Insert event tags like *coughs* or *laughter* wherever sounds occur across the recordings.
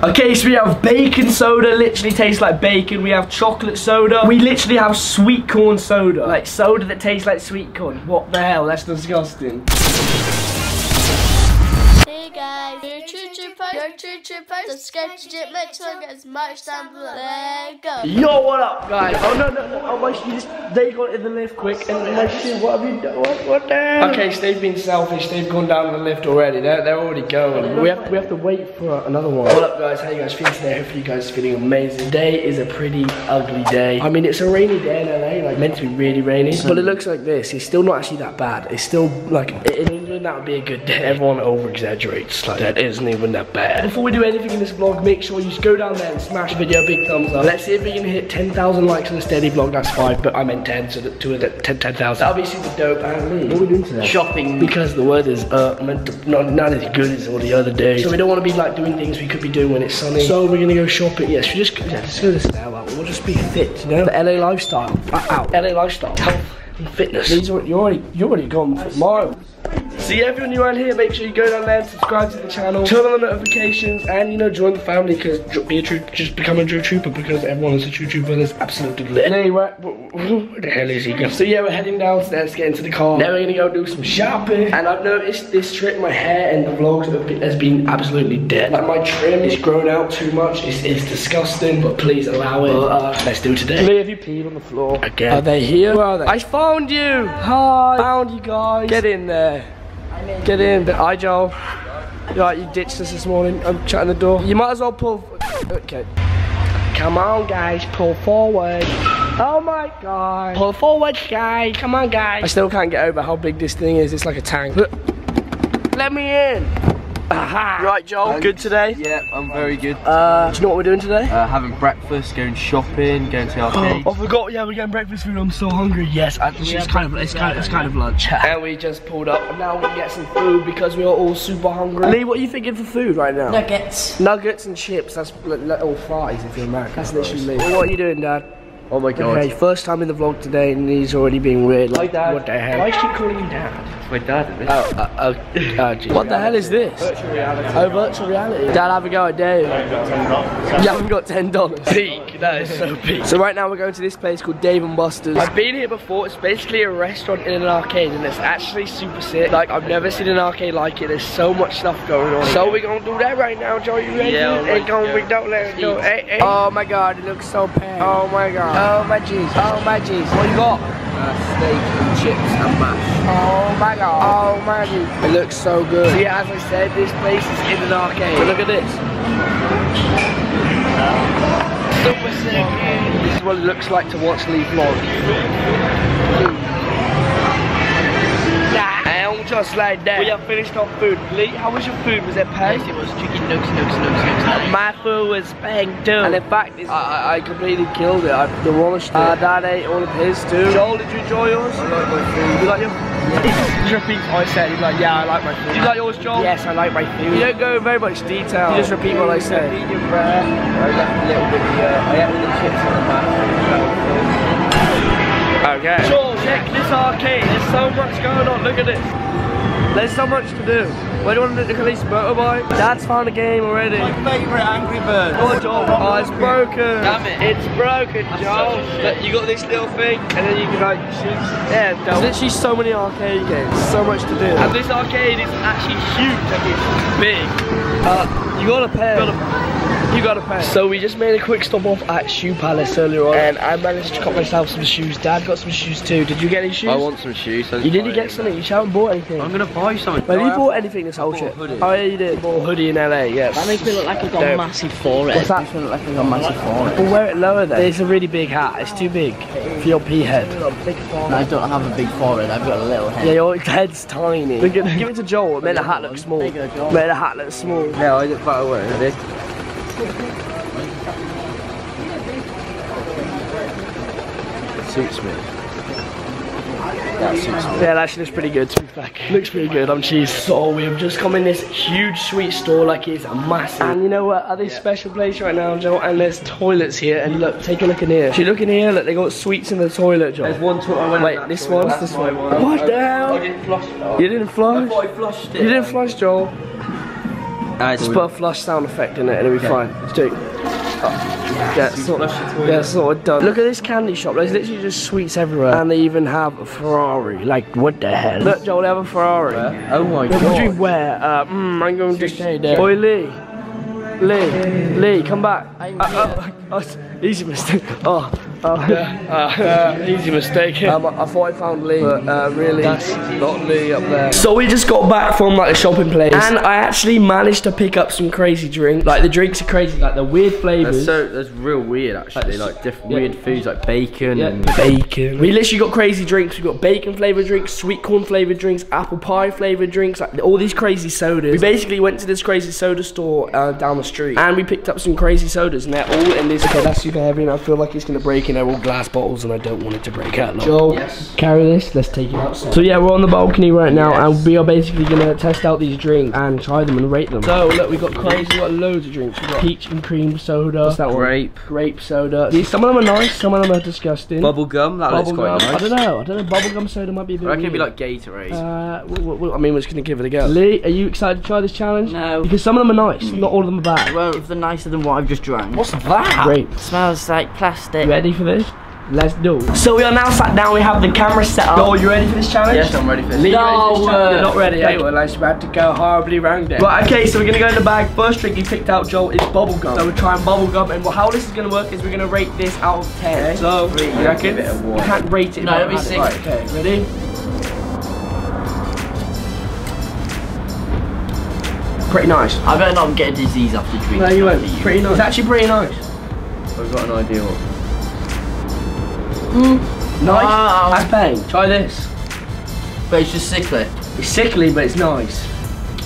Okay, so we have bacon soda, literally tastes like bacon. We have chocolate soda. We literally have sweet corn soda. Like soda that tastes like sweet corn. What the hell? That's disgusting. Hey guys, your choo choo post, your choo choo post, subscribe to Jip Make sure get as much down below. There you go. Yo, what up, guys? Oh, no, no, no. Oh, my shoes. They got in the lift quick. And my shoes, what have you done? What, what the hell? Okay, so they've been selfish. They've gone down the lift already. They're, they're already going. We have, we have to wait for another one. What up, guys? How you guys feeling today? Hopefully you guys are feeling amazing. Today is a pretty ugly day. I mean, it's a rainy day in LA, like meant to be really rainy. But it looks like this. It's still not actually that bad. It's still like, in England, that would be a good day. Everyone over exaggerates. Like, that isn't even that bad. Before we do anything in this vlog, make sure you just go down there and smash the video big thumbs up. Let's see if we can hit 10,000 likes on a steady vlog. That's five, but I meant 10, so that to it 10,000. 10, 10, That'll be super dope. And what are we doing today? Shopping. Because the weather's uh, meant to, not, not as good as all the other days. So we don't want to be like doing things we could be doing when it's sunny. So we're gonna go shopping. Yes, we just yeah, just go to the style out. We'll just be fit, you know? The LA lifestyle. Uh, out. LA lifestyle. Health and fitness. These are, you're already you're already gone for miles. See everyone new around here, make sure you go down there and subscribe to the channel, turn on the notifications, and you know join the family because be a true, just become a true trooper because everyone is a true trooper. That's absolutely lit. Anyway, where the hell is he going? So yeah, we're heading downstairs, get into the car. Now we're gonna go do some shopping. And I've noticed this trip, my hair and the vlogs have been, has been absolutely dead. Like my trim is grown out too much. It's, it's disgusting, but please allow it. Uh, let's do it today. Lee, have you peed on the floor? Again. Are they here? Where are they? I found you. Hi. Found you guys. Get in there. Get in, but hi Joel. Right, you ditched us this morning. I'm shutting the door. You might as well pull. Okay. Come on, guys, pull forward. Oh my god. Pull forward, guys. Come on, guys. I still can't get over how big this thing is. It's like a tank. Let me in. Aha. Right, Joel, um, good today? Yeah, I'm very good. Uh, do you know what we're doing today? Uh, having breakfast, going shopping, going to the arcade. Oh, I forgot, yeah, we're getting breakfast food. I'm so hungry. Yes, actually, it's kind of, it's kind of, it's kind of lunch. *laughs* and we just pulled up, and now we can get some food because we are all super hungry. Lee, what are you thinking for food right now? Nuggets. Nuggets and chips. That's little fries if you're American. That's literally me. What are you doing, Dad? Oh my god. Okay, first time in the vlog today and he's already being weird. Like, Hi dad. What the hell? Why do you keep calling you dad? It's my dad, isn't it? Oh, uh, oh, oh *laughs* geez. What the hell is this? Virtual reality. Oh, virtual reality. Dad, have a go at Dave. You haven't got $10. Peak, that is so *laughs* peak. So right now we're going to this place called Dave & Buster's. I've been here before, it's basically a restaurant in an arcade and it's actually super sick. Like, I've never seen an arcade like it, there's so much stuff going on. So we're gonna do that right now, Joe, you ready? Yeah, Hey, gonna be, don't let it go. Hey, hey. Oh my god, it looks so pale. Oh my god. Oh my jeez. Oh my jeez. What you got? Uh, steak and chips and mash. Oh my god. Oh my god. It looks so good. See, as I said, this place is in an arcade. But look at this. Super sick. This is what it looks like to watch Lee vlog. And just like that. We have finished our food. Lee, how was your food? Was it pay? Yes, it was chicken nugs, nugs, nugs, nugs. My food was bang too. And in fact, I, I, I completely killed it. I demolished it. Uh, Dad ate all of his too. Joel, did you enjoy yours? I like my food. You like your Just repeat what I said. He's like, yeah, I like my food. Do you like yours, Joel? Yes, I like my food. You don't go in very much detail. You just repeat what I said. Medium rare. I left a little bit of uh, I ate all the chips and the mash. Okay. Joel, check this arcade. There's so much going on. Look at this. There's so much to do. Where do you want to look at this motorbike? Dad's found a game already. My favourite Angry Bird. Oh, Joel. Oh, it's broken. Damn it. It's broken, Joel. Look, you got this little thing, and then you can like shoot. Yeah, There's literally so many arcade games. So much to do. And this arcade is actually huge. Like it's big. Uh, you gotta pay. You gotta, you gotta pay. So we just made a quick stop off at Shoe Palace earlier on, and I managed to cut myself some shoes. Dad got some shoes too. Did you get any shoes? I want some shoes. You didn't get something. You haven't bought anything. I'm gonna buy something. Have you bought anything this whole trip? Oh yeah, you did. Bought a hoodie in LA. Yeah. That makes me look like I've got Dope. massive forehead. What's that? Makes me look like I've got a massive forehead. Well, wear it lower then. It's a really big hat. It's too big for your pea head. And I don't have a big forehead, I've got a little head. Yeah, your head's tiny. Look at, give it to Joel. It made the hat look small. There you go, Joel. Made the hat look small. No, I look better wearing this. It suits me. That suits me. Yeah, that actually looks pretty good to be fair. *laughs* Looks pretty good, I'm cheese. So we have just come in this huge sweet store like it's massive. And you know what, at this special place right now, Joel, and there's toilets here, and look, take a look in here. If you look in here, look, they got sweets in the toilet, Joel. There's one toilet. Wait, this toilet. one's That's this my one. What the hell? I didn't flush it. You didn't flush? I thought I flushed it. You didn't flush, Joel. Alright, Just put a flush sound effect in it and it'll be fine. Let's do it. Oh, yeah, sort of, flush the toilet. yeah, sort of done. Look at this candy shop. There's literally just sweets everywhere, and they even have a Ferrari. Like, what the hell? Look, Joel, they have a Ferrari. Oh my What would you god. wear? Uh, mm, I'm going to stay there. Boy, Lee. Lee. Lee, come back. Uh, uh, uh, *laughs* easy mistake. Oh. Oh, *laughs* uh, uh, easy mistake. Um, I thought I found Lee, but uh, really, that's not Lee up there. So we just got back from like a shopping place, and I actually managed to pick up some crazy drinks. Like the drinks are crazy, like the weird That's flavors. so that's real weird actually. That's- Like different yeah. weird foods like bacon Yeah, and bacon. We literally got crazy drinks. We got bacon flavored drinks, sweet corn flavored drinks, apple pie flavored drinks, like all these crazy sodas. We basically went to this crazy soda store uh, down the street, and we picked up some crazy sodas, and they're all in this. Okay, that's super heavy, and I feel like it's gonna break, and they're all glass bottles, and I don't want it to break out. Joel, Yes. carry this. Let's take it outside. So yeah, we're on the balcony right now, and we are basically gonna test out these drinks and try them and rate them. So look, we got crazy, we got loads of drinks. We got peach and cream soda. What's that one? grape. Grape soda. These, some of them are nice, some of them are disgusting. Bubble gum, that looks Bubblegum. quite I nice. don't know. I don't know. Bubblegum soda might be a bit. I reckon it'd be like Gatorade. Uh, I mean, we're just gonna give it a go. Lee, are you excited to try this challenge? No. Because some of them are nice. Not all of them are bad. Well, if they're nicer than what I've just drank. What's that? Great. Smells like plastic. Ready for this? Let's do it. So we are now sat down. We have the camera set up. Joel, you ready for this challenge? Yes, I'm ready for this. Lee, you ready for this challenge? uh, You're not ready. Hey, well, it's about to go horribly wrong then. Right, okay, so we're gonna go in the bag. First drink you picked out, Joel, is bubblegum. So we're trying bubblegum, and how this is gonna work is we're gonna rate this out of 10. So, you reckon? give it a You one. can't rate it. No, if it'll be you haven't had six. Right, okay, ready? Pretty nice. I better not get a disease after drinking. No, you won't. Pretty nice. It's actually pretty nice. I've got an idea what. Nice. Wow. That's. Try this. But it's just sickly. It's sickly, but it's nice.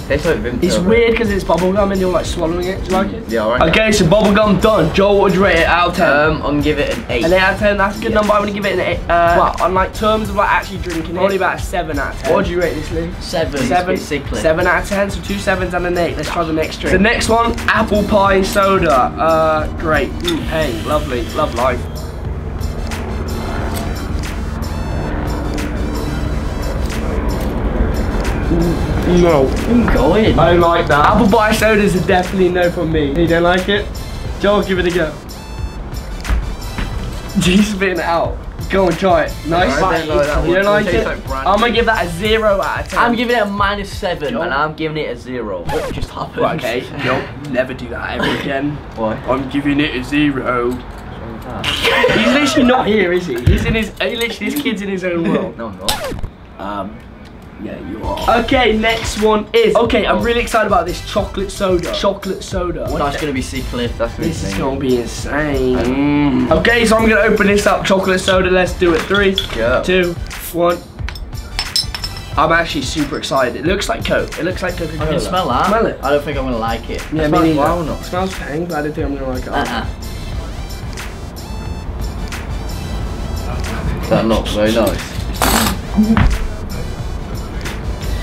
Tastes like Vimto. It's weird because it's bubblegum and you're like swallowing it. Do you like it? Yeah, I reckon. Okay, so bubblegum done. Joel, what would you rate it out of 10? Um, I'm gonna give it an eight. an 8 out of 10, that's a good number. I'm going to give it an 8. Uh, well, on like terms of like actually drinking it, probably about a 7 out of 10. What would you rate this, Lee? Seven. Seven, It's a bit sickly. seven out of ten, so two sevens and an eight. Let's try the next drink. The next one, apple pie soda. Uh, great. Mm, hey, lovely, love life. No, Go in. I don't like that. Apple pie sodas are definitely no from me. You don't like it? Joel, give it a go. *laughs* G's spitting it out. Go and try it. Nice. No, like you don't like it? Like I'm gonna give that a zero out of ten. I'm giving it a minus seven. And I'm giving it a zero. What just happened? Right, okay, *laughs* nope, never do that ever again. *laughs* Why? I'm giving it a zero. He's literally not here, is he? He's in his, he literally, this kid's in his own world. No, I'm not. Um, yeah, you are. Okay, next one is, okay, Oh. I'm really excited about this chocolate soda. Chocolate soda. That's gonna be sickly. That's really This is gonna be insane. Mm. Okay, so I'm gonna open this up, chocolate soda. Let's do it. Three, Yeah. two, one. I'm actually super excited. It looks like Coke. It looks like Coca I can smell that. Smell it. I don't think I'm gonna like it. Yeah, It me neither. well, not. It smells pang, but I don't think I'm gonna like it. Uh-uh. That looks very nice.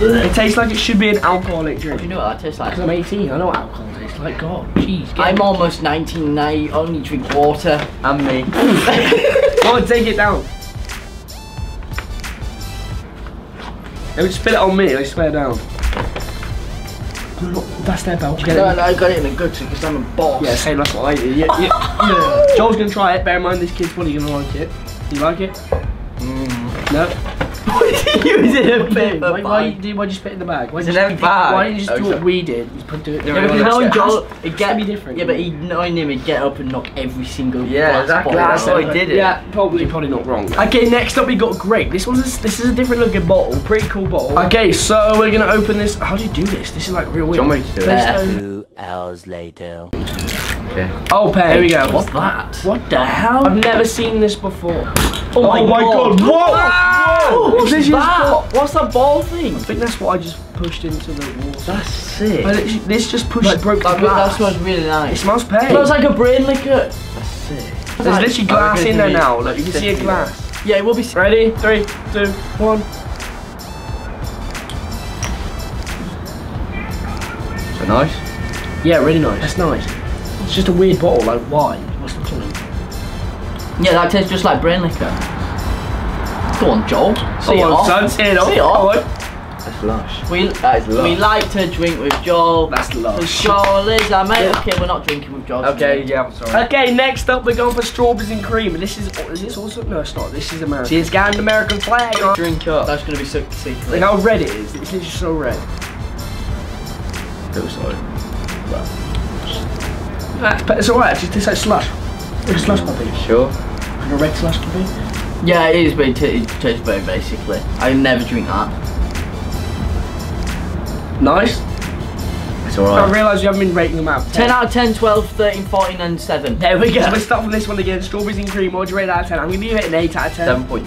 It tastes like it should be an alcoholic drink. Do you know what that tastes like? Because I'm 18, I know what alcohol tastes like. God, jeez. I'm it. almost 19 now. I only drink water. And me. *laughs* Go on, take it down. They would spit it on me, I swear down. Look, That's their belt. Get it? No, no, I got it in a good because I'm a boss. Yeah, same, that's what I do. Yeah, yeah, *laughs* yeah. Joel's gonna try it, bear in mind this kid's probably gonna like it. You like it? Mm. No? Use it a bit. Why, why, you, why'd you spit in the bag? Why'd It's you in just- bag. Why didn't you just Oh, do sorry. what we did? Just put it Yeah, Yeah, because knowing Joel, it get to be different. Yeah, but he knowing him, he'd get up and knock every single Yeah, exactly, bottle that's out. why he did it. Yeah, probably, probably not wrong. Okay, next up we got grape. This one's a, this is a different looking bottle, pretty cool bottle. Okay, so we're gonna open this. How do you do this? This is like real weird. Do you want me to do it? Let's go- Two hours later. Okay. Oh, pen. Here we go. What's that? What the hell? I've never seen this before. Oh, oh my god! Whoa! Whoa! What's This that? what- What's that ball thing? I think that's what I just pushed into the wall. That's sick. I literally- this just pushed That, broke the that, glass. that smells really nice. it nice. smells It smells like a brain liquor. That's sick. There's literally glass in there it's now. like Look, you can see a sticky, glass. Yeah, it will be. sick. Ready? Three, two, one. So nice. Yeah, really nice. That's nice. It's just a weird bottle. Like, why? What's the point? Yeah, that tastes just like brain liquor. Go on, Joel. See Come on, off. son, see it off. See it Come on. Let's. We, uh, That is lush. we like to drink with Joel. That's lush. Joel is our mate. Okay, we're not drinking with Joel. Okay, yeah, I'm sorry. Okay, next up we're going for strawberries and cream. And this is oh, is this also no, it's not. This is American. See, it's got an American flag. on. Drink up. That's gonna be so secret. Look how red it is. It's literally so red. Looks like. That's, but it's alright. It just tastes like slush. Like a slush puppy. Sure. A red slush puppy. Yeah, it is, but it, tastes very basically. I never drink that. Nice. It's I realise you haven't been rating them out. of 10 out of 10, 12, 13, 14, and 7. There we go. So let's start from this one again. Strawberries and cream. What would you rate out of 10? I'm going to give it an 8 out of 10. 7.5.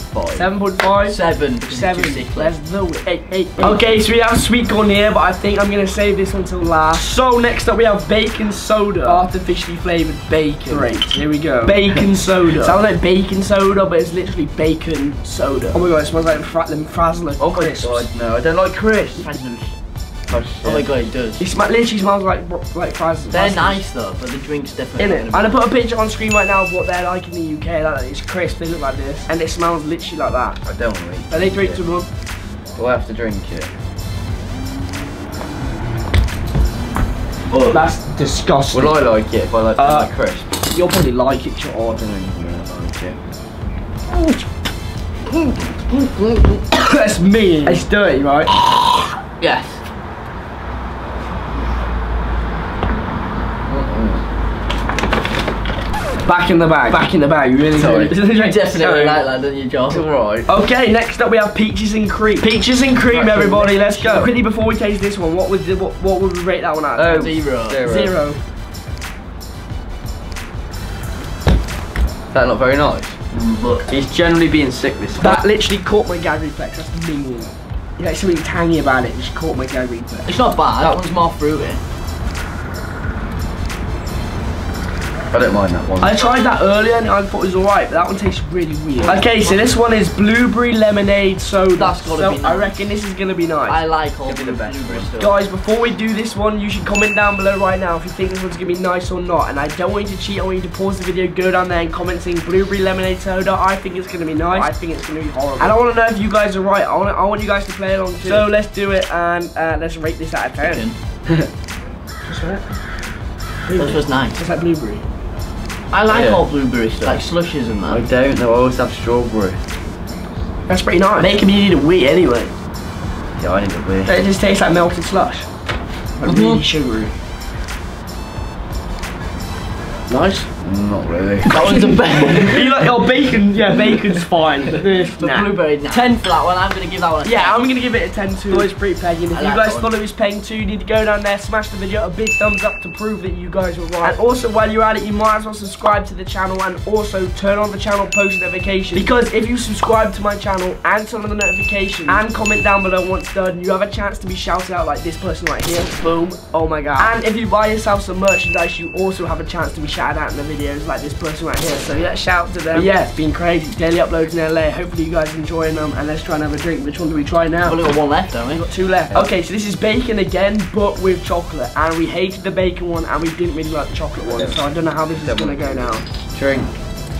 7.5. 7. because it's Seven. Let's do it. Eight, eight, eight. Okay, so we have sweet corn here, but I think I'm gonna save this one till last. So next up we have bacon soda, artificially flavored bacon. Great. Here we go. Bacon *laughs* soda. Sounds like bacon soda, but it's literally bacon soda. Oh my god, it smells like fra- them Frazzles Oh crisps. god, no, I don't like crisps. Oh my god, it does. It sm- literally smells like like Frazzles. They're nice though, but the drink's definitely In it. gonna And I put a picture on screen right now of what they're like in the UK. Like, it's crisp, they look like this. And it smells literally like that. I don't to Are they of one? Do I have to drink it? Oh, that's disgusting. Would I like it if I like, Uh, like crisps? You'll probably like it, I George. don't even like it. That's me. It's dirty, right? Yes. Back in the bag. Back in the bag. You really Sorry. do. *laughs* You definitely like that, don't you, Joel? It's alright. Okay, next up we have peaches and cream. Peaches and cream, Right, everybody. Let's go. Quickly before we taste this one, what would what, what would we rate that one at? Oh, Zero. Zero. Zero. Is that not very nice? Look. He's generally being sick this That literally caught my gag reflex. That's minging. You know, something tangy about it. Just caught my gag reflex. It's not bad, that one's more fruity. I don't mind that one. I tried that earlier and I thought it was alright, but that one tastes really weird. Okay, so this one is blueberry lemonade soda. That's gotta so be I reckon this is gonna be nice. I like all Could be the the best blueberry one. stuff. Guys, before we do this one, you should comment down below right now if you think this one's gonna be nice or not. And I don't want you to cheat, I want you to pause the video, go down there and comment saying blueberry lemonade soda. I think it's gonna be nice. I think it's gonna be horrible. And I wanna know if you guys are right. I want I want you guys to play along too. So let's do it and uh, let's rate this out of 10. *laughs* What's that? This was nice. It's like blueberry. I like Yeah. all blueberry stuff, like slushes and that. I don't know, I always have strawberry. That's pretty nice. Making me need a wee anyway. Yeah, I need a beer. It just tastes like melted slush. Like really Mhm. sugary. Nice. Not really. That one's a best. *laughs* you like your *laughs* oh, bacon? Yeah, bacon's fine. *laughs* but this, The nah. blueberry, 10 for that one, I'm gonna give that one a Yeah, I'm gonna give it a 10 too. It's pretty pegging. If I you like guys that one. thought it was pegging too, you need to go down there, smash the video a big thumbs up to prove that you guys were right. And also, while you're at it, you might as well subscribe to the channel and also turn on the channel post notifications. Because if you subscribe to my channel and turn on the notifications and comment down below once done, you have a chance to be shouted out like this person right here. Boom. Oh my god. And if you buy yourself some merchandise, you also have a chance to be shouted out in the videos like this person right here. So yeah, shout out to them. But yeah, it's been crazy. Daily uploads in LA. Hopefully you guys are enjoying them. And let's try and have a drink. Which one do we try now? We've only got one left, haven't we? We've got two left. Okay, so this is bacon again, but with chocolate. And we hated the bacon one, and we didn't really like the chocolate one. So I don't know how this is gonna go now. Drink.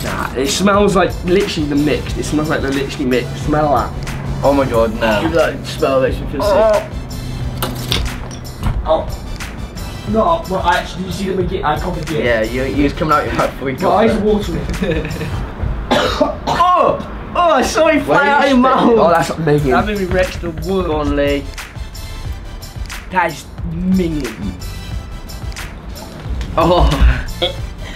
Nah, it smells like literally the mix. It smells like the literally mix. Smell that. Oh my god, no. You like smell makes me feel sick. Oh. Oh. No, but I actually, did you see the McGee? I copied it. Yeah, you, you was coming out your mouth before we My eyes there. watering. Oh! Oh, I saw you fly out you your mouth! Oh, that's not minging. That made me wreck the wood. Go on, Lee. That is minging. Oh. *coughs*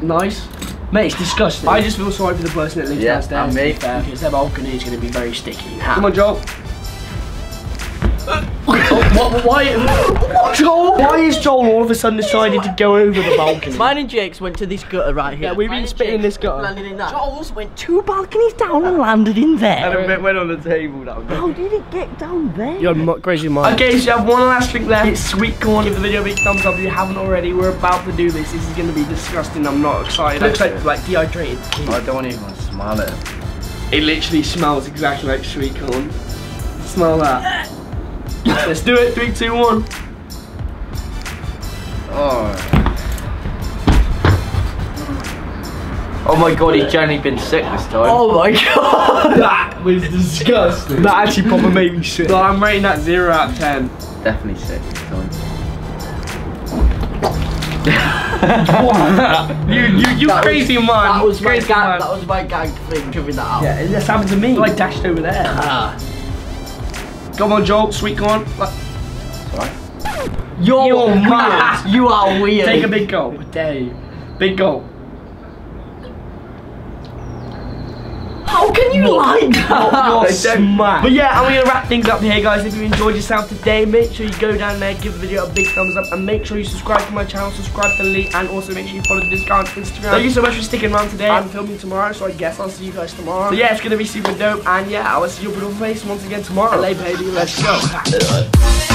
Nice. Mate, it's disgusting. I just feel sorry for the person that lives Yeah, downstairs. and me. Because their balcony is going to be very sticky. Come on, Joel. What, why, Joel? Why is Joel all of a sudden decided to go over the balcony? Mine and Jake's went to this gutter right here. Yeah, we've been Mine and spitting this gutter. Landed in that. Joel's went two balconies down and landed in there. And it went on the table that How did it get down there? You're mu- crazy mind. Okay, so you have one last drink left. It's sweet corn. Give the video a big thumbs up if you haven't already. We're about to do this. This is going to be disgusting. I'm not excited. Looks like like dehydrated. I don't even want to smell it. It literally smells exactly like sweet corn. Smell that. Let's do it. Three, two, one. Oh. Oh my god, he's generally been sick this time. Oh my god. *laughs* That was disgusting. That actually probably made me sick. So I'm rating that 0 out of 10. Definitely sick this time. *laughs* You, you, you That crazy was, man. That was my crazy gag. man. That was my gag thing. Tripping that out. Yeah, that's happened to me. I dashed over there. Ah. Come on, Joel. Sweet corn. Like, You're, You're weird. mad. You are weird. Take a big gulp. Dave. Big gulp. How can you like that? You're smart. But yeah, I'm gonna wrap things up here, guys. If you enjoyed yourself today, make sure you go down there, give the video a big thumbs up, and make sure you subscribe to my channel, subscribe to Lee, and also make sure you follow the discount on Instagram. Thank you so much for sticking around today. I'm filming tomorrow, so I guess I'll see you guys tomorrow. So yeah, it's gonna be super dope, and yeah, I will see your beautiful face once again tomorrow. LA baby, let's go. *laughs*